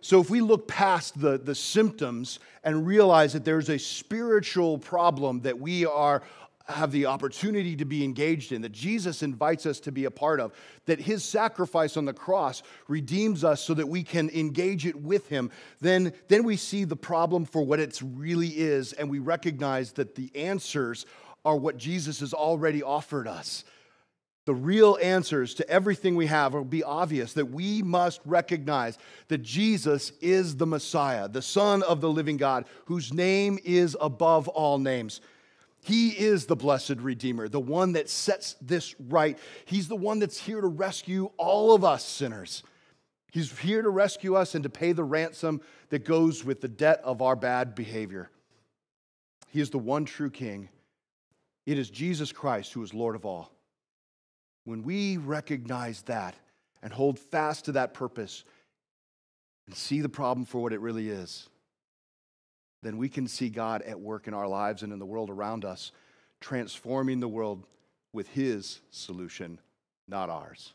So, if we look past the, the symptoms and realize that there's a spiritual problem that we are have the opportunity to be engaged in, that Jesus invites us to be a part of, that his sacrifice on the cross redeems us so that we can engage it with him, then, then we see the problem for what it really is, and we recognize that the answers are what Jesus has already offered us the real answers to everything we have will be obvious that we must recognize that Jesus is the Messiah, the Son of the living God, whose name is above all names. He is the blessed Redeemer, the one that sets this right. He's the one that's here to rescue all of us sinners. He's here to rescue us and to pay the ransom that goes with the debt of our bad behavior. He is the one true King. It is Jesus Christ who is Lord of all. When we recognize that and hold fast to that purpose and see the problem for what it really is, then we can see God at work in our lives and in the world around us, transforming the world with His solution, not ours.